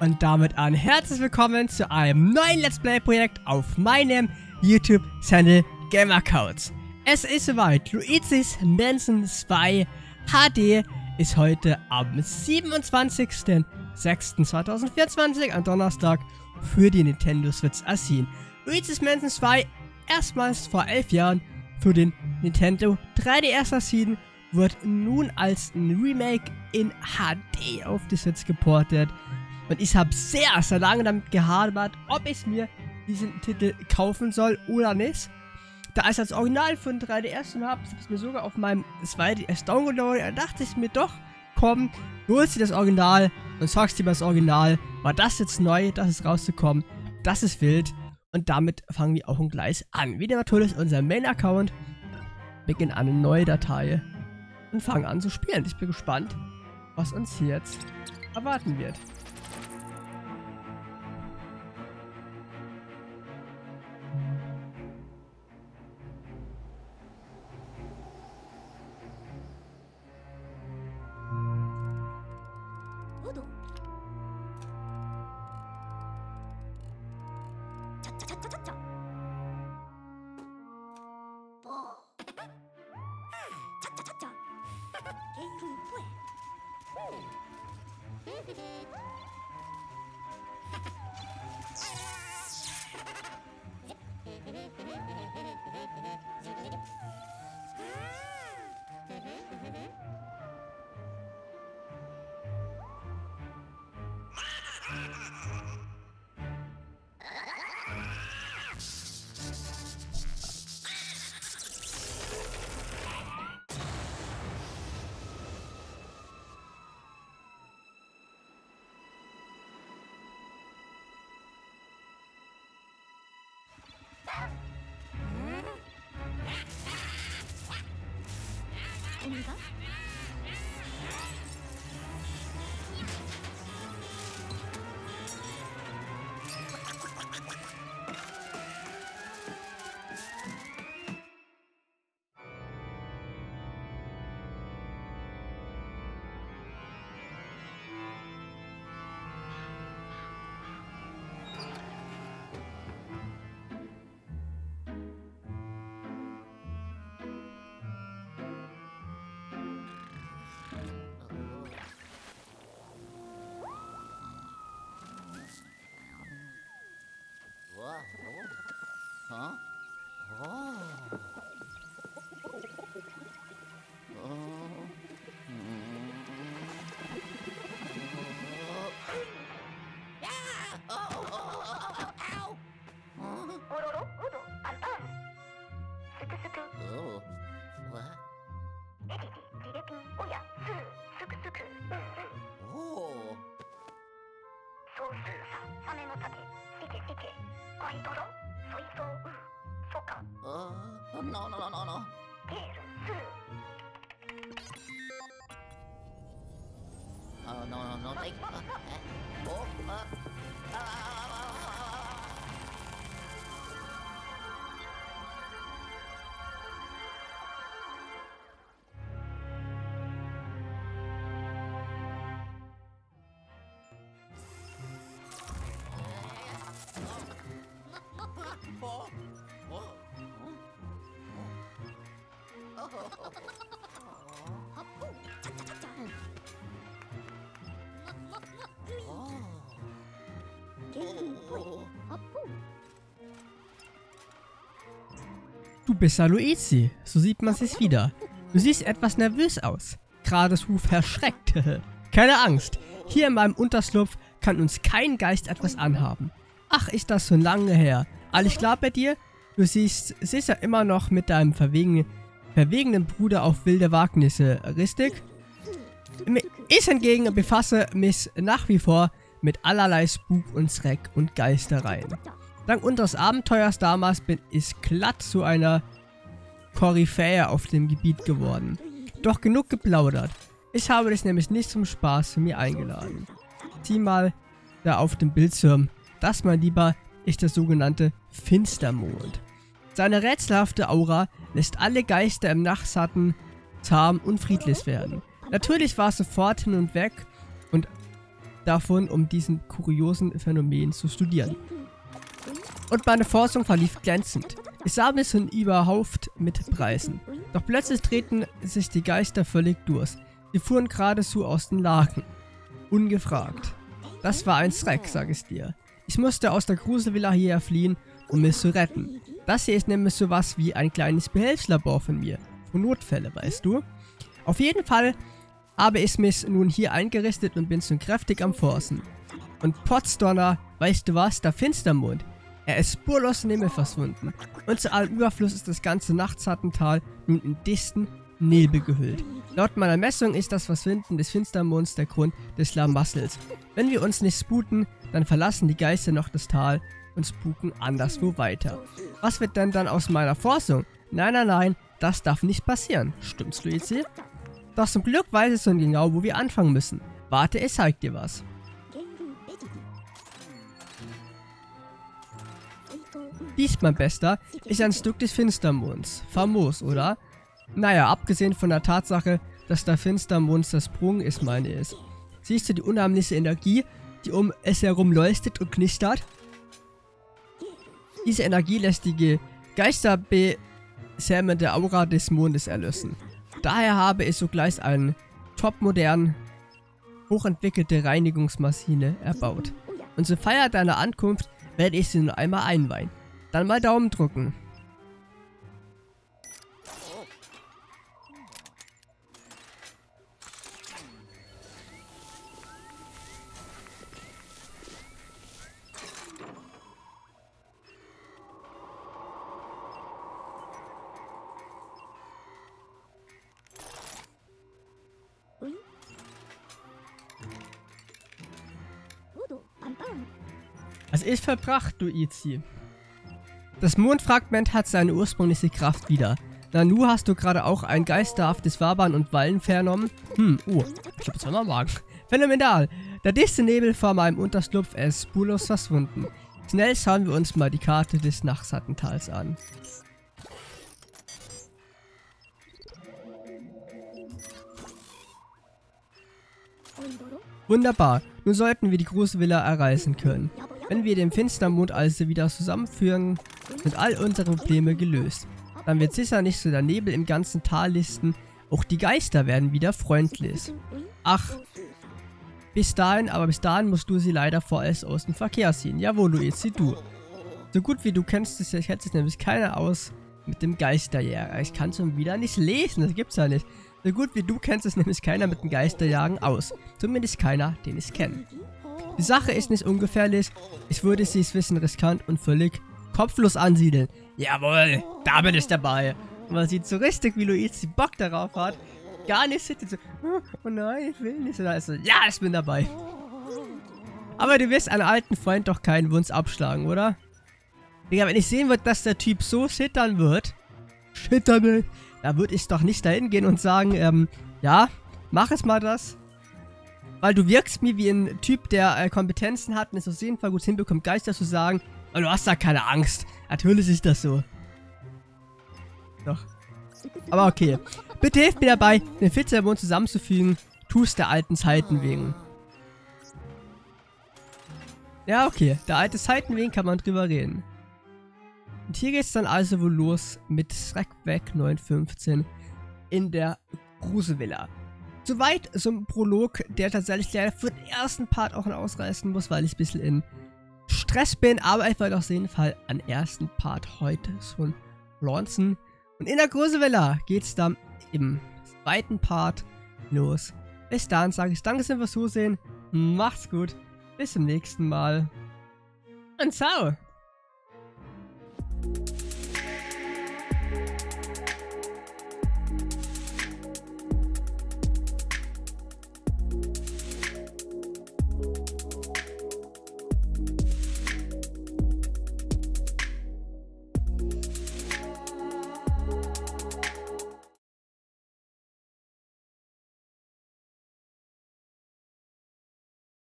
Und damit ein herzlich willkommen zu einem neuen Let's Play Projekt auf meinem YouTube-Channel Gamercounts. Es ist soweit, Luigi's Mansion 2 HD ist heute am 27.06.2024 am Donnerstag für die Nintendo Switch erschienen. Luigi's Mansion 2 erstmals vor 11 Jahren für den Nintendo 3DS erschienen, wird nun als ein Remake in HD auf die Switch geportet. Und ich habe sehr, sehr lange damit gehadert, ob ich mir diesen Titel kaufen soll oder nicht. Da ich das Original von 3DS schon habe, habe ich mir sogar auf meinem 2DS downgeloadet, da dachte ich mir doch, komm, holst dir das Original und sagst dir das Original. War das jetzt neu, das ist rauszukommen? Das ist wild. Und damit fangen wir auch gleich an. Wieder natürlich unser Main-Account. Beginnen eine neue Datei und fangen an zu spielen. Ich bin gespannt, was uns hier jetzt erwarten wird. Hehehe 감사합니다. Oh. Oh. no, no, no. Oh, no, no, no, take... Uh, oh, uh, uh, Du bist ja. So sieht man sich wieder. Du siehst etwas nervös aus. Geradezu verschreckt. Keine Angst. Hier in meinem Unterschlupf kann uns kein Geist etwas anhaben. Ach, ist das schon lange her. Alles klar bei dir? Du siehst sicher immer noch mit deinem verwegenen, verwegenen Bruder auf wilde Wagnisse, richtig? Ich hingegen befasse mich nach wie vor mit allerlei Spuk und Schreck und Geistereien. Dank unseres Abenteuers damals bin ich glatt zu einer Koryphäe auf dem Gebiet geworden. Doch genug geplaudert. Ich habe dich nämlich nicht zum Spaß zu mir eingeladen. Sieh mal da auf dem Bildschirm. Das, mein Lieber, ist der sogenannte Finstermond. Seine rätselhafte Aura lässt alle Geister im Nachtschatten zahm und friedlich werden. Natürlich war es sofort hin und weg und davon, um diesen kuriosen Phänomen zu studieren. Und meine Forschung verlief glänzend. Ich sah mich schon überhauft mit Preisen. Doch plötzlich treten sich die Geister völlig durch. Sie fuhren geradezu aus den Laken. Ungefragt. Das war ein Schreck, sag ich dir. Ich musste aus der Gruselvilla hierher fliehen, um mich zu retten. Das hier ist nämlich sowas wie ein kleines Behelfslabor von mir. Für Notfälle, weißt du? Auf jeden Fall habe ich mich nun hier eingerichtet und bin schon kräftig am Forsen. Und Potsdonner, weißt du was, der Finstermond. Er ist spurlos den Himmel verschwunden. Und zu allem Überfluss ist das ganze Nachtsattental nun in dichten Nebel gehüllt. Laut meiner Messung ist das Verschwinden des Finstermonds der Grund des Schlamassels. Wenn wir uns nicht sputen, dann verlassen die Geister noch das Tal und spuken anderswo weiter. Was wird denn dann aus meiner Forschung? Nein, nein, nein, das darf nicht passieren. Stimmt's, Luigi? Doch zum Glück weiß ich schon genau, wo wir anfangen müssen. Warte, ich zeig dir was. Dies, mein Bester, ist ein Stück des Finstermonds. Famos, oder? Naja, abgesehen von der Tatsache, dass der Finstermond zersprungen ist, meine ich. Siehst du die unheimliche Energie, die um es herum leuchtet und knistert? Diese Energie lässt die geisterbesämende Aura des Mondes erlösen. Daher habe ich sogleich eine topmodern, hochentwickelte Reinigungsmaschine erbaut. Und zur Feier deiner Ankunft werde ich sie nur einmal einweihen. Dann mal Daumen drücken. Was ist verbracht, du Izi? Das Mondfragment hat seine ursprüngliche Kraft wieder. Nanu, hast du gerade auch ein geisterhaftes Wabern und Wallen vernommen? Hm, oh, ich glaube, das war mal Magen. Phänomenal. Der dichte Nebel vor meinem Unterschlupf ist spurlos verschwunden. Schnell schauen wir uns mal die Karte des Nachsattentals an. Wunderbar, nun sollten wir die große Villa erreichen können. Wenn wir den Finstermond also wieder zusammenführen, sind all unsere Probleme gelöst. Dann wird sicher nicht so der Nebel im ganzen Tal listen, auch die Geister werden wieder freundlich. Ach, bis dahin, aber bis dahin musst du sie leider vorerst aus dem Verkehr ziehen. Jawohl, Luigi, du. So gut wie du kennst es, kennt es nämlich keiner aus mit dem Geisterjäger. Ich kann schon wieder nicht lesen, das gibt's ja nicht. So gut wie du kennst es nämlich keiner mit dem Geisterjagen aus. Zumindest keiner, den ich kenne. Die Sache ist nicht ungefährlich. Ich würde sie es wissen riskant und völlig kopflos ansiedeln. Jawohl, da bin ich dabei. Und man sieht so richtig, wie Luigi Bock darauf hat. Gar nicht sitzt so, oh nein, ich will nicht. Also, ja, ich bin dabei. Aber du wirst einen alten Freund doch keinen Wunsch abschlagen, oder? Digga, wenn ich sehen würde, dass der Typ so zittern wird, zittern will, da würde ich doch nicht dahin gehen und sagen, ähm, ja, mach es mal das. Weil du wirkst mir wie ein Typ, der äh, Kompetenzen hat und es auf jeden Fall gut hinbekommt, Geister zu sagen. Und du hast da keine Angst. Natürlich ist das so. Doch. Aber okay. Bitte hilf mir dabei, den Fitzermond zusammenzufügen. Tust der alten Zeiten wegen. Ja, okay. Der alte Zeiten wegen kann man drüber reden. Und hier geht's dann also wohl los mit Schreckweg 915 in der Gruselvilla. Soweit zum Prolog, der tatsächlich leider für den ersten Part auch ausreißen muss, weil ich ein bisschen in Stress bin, aber ich wollte auf jeden Fall an ersten Part heute schon launchen. Und in der Gruselvilla geht's dann im zweiten Part los. Bis dann sage ich danke fürs Zusehen, macht's gut, bis zum nächsten Mal und ciao!